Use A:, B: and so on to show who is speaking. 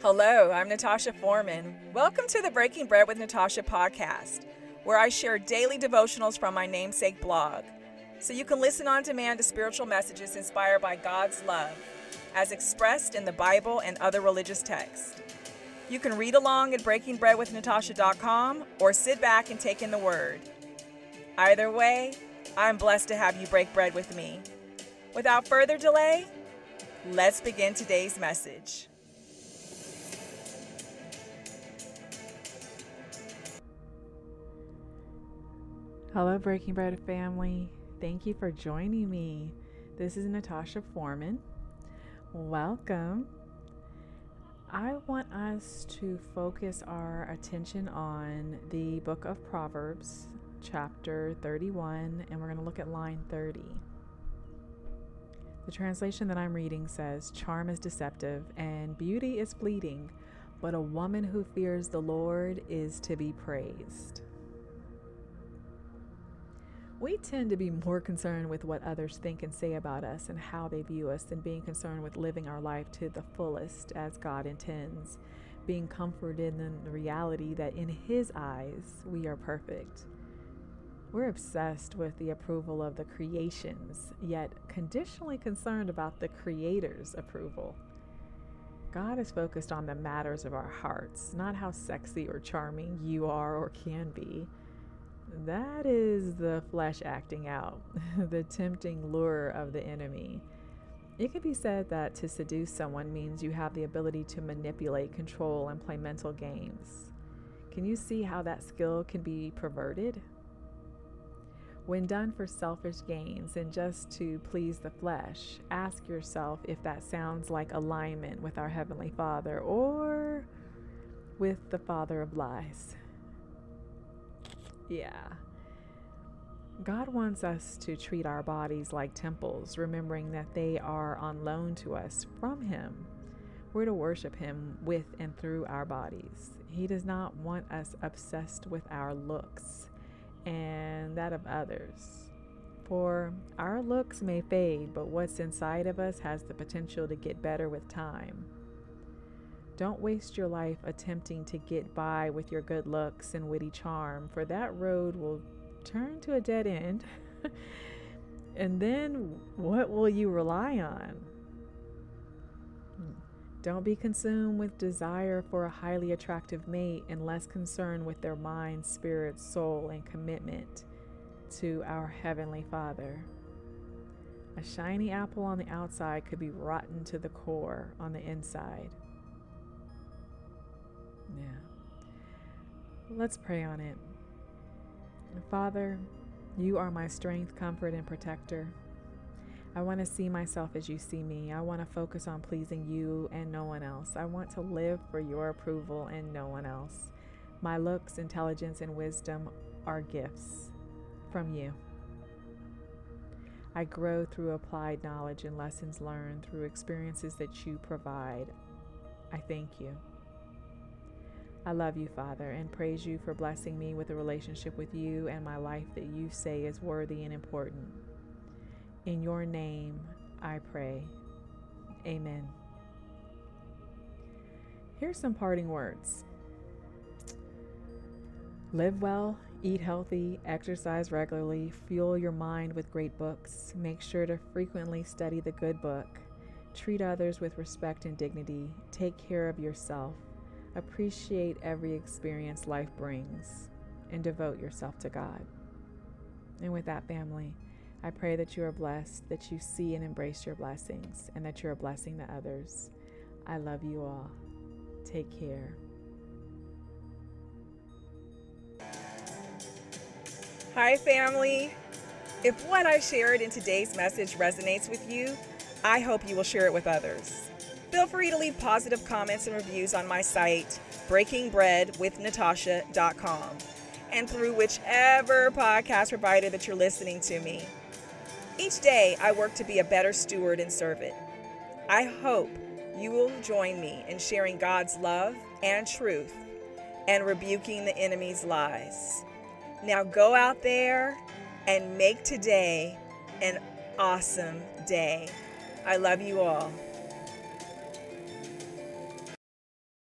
A: Hello, I'm Natasha Foreman. Welcome to the Breaking Bread with Natasha podcast, where I share daily devotionals from my namesake blog. So you can listen on demand to spiritual messages inspired by God's love, as expressed in the Bible and other religious texts. You can read along at breakingbreadwithnatasha.com or sit back and take in the word. Either way, I'm blessed to have you break bread with me. Without further delay, let's begin today's message.
B: Hello, Breaking Bread family. Thank you for joining me. This is Natasha Foreman. Welcome. I want us to focus our attention on the book of Proverbs, chapter 31, and we're going to look at line 30. The translation that I'm reading says, Charm is deceptive and beauty is fleeting, but a woman who fears the Lord is to be praised we tend to be more concerned with what others think and say about us and how they view us than being concerned with living our life to the fullest as God intends, being comforted in the reality that in His eyes we are perfect. We're obsessed with the approval of the creations, yet conditionally concerned about the Creator's approval. God is focused on the matters of our hearts, not how sexy or charming you are or can be. That is the flesh acting out, the tempting lure of the enemy. It can be said that to seduce someone means you have the ability to manipulate, control, and play mental games. Can you see how that skill can be perverted? When done for selfish gains and just to please the flesh, ask yourself if that sounds like alignment with our Heavenly Father or with the Father of lies. Yeah. God wants us to treat our bodies like temples, remembering that they are on loan to us from Him. We're to worship Him with and through our bodies. He does not want us obsessed with our looks and that of others. For our looks may fade, but what's inside of us has the potential to get better with time. Don't waste your life attempting to get by with your good looks and witty charm, for that road will turn to a dead end. and then what will you rely on? Don't be consumed with desire for a highly attractive mate and less concerned with their mind, spirit, soul, and commitment to our Heavenly Father. A shiny apple on the outside could be rotten to the core on the inside. Yeah. Let's pray on it. Father, you are my strength, comfort, and protector. I want to see myself as you see me. I want to focus on pleasing you and no one else. I want to live for your approval and no one else. My looks, intelligence, and wisdom are gifts from you. I grow through applied knowledge and lessons learned through experiences that you provide. I thank you. I love you, Father, and praise you for blessing me with a relationship with you and my life that you say is worthy and important. In your name, I pray. Amen. Here's some parting words Live well, eat healthy, exercise regularly, fuel your mind with great books. Make sure to frequently study the good book. Treat others with respect and dignity. Take care of yourself. Appreciate every experience life brings and devote yourself to God. And with that, family, I pray that you are blessed, that you see and embrace your blessings, and that you're a blessing to others. I love you all. Take care.
A: Hi, family. If what I shared in today's message resonates with you, I hope you will share it with others. Feel free to leave positive comments and reviews on my site, breakingbreadwithnatasha.com, and through whichever podcast provider that you're listening to me. Each day, I work to be a better steward and servant. I hope you will join me in sharing God's love and truth and rebuking the enemy's lies. Now go out there and make today an awesome day. I love you all.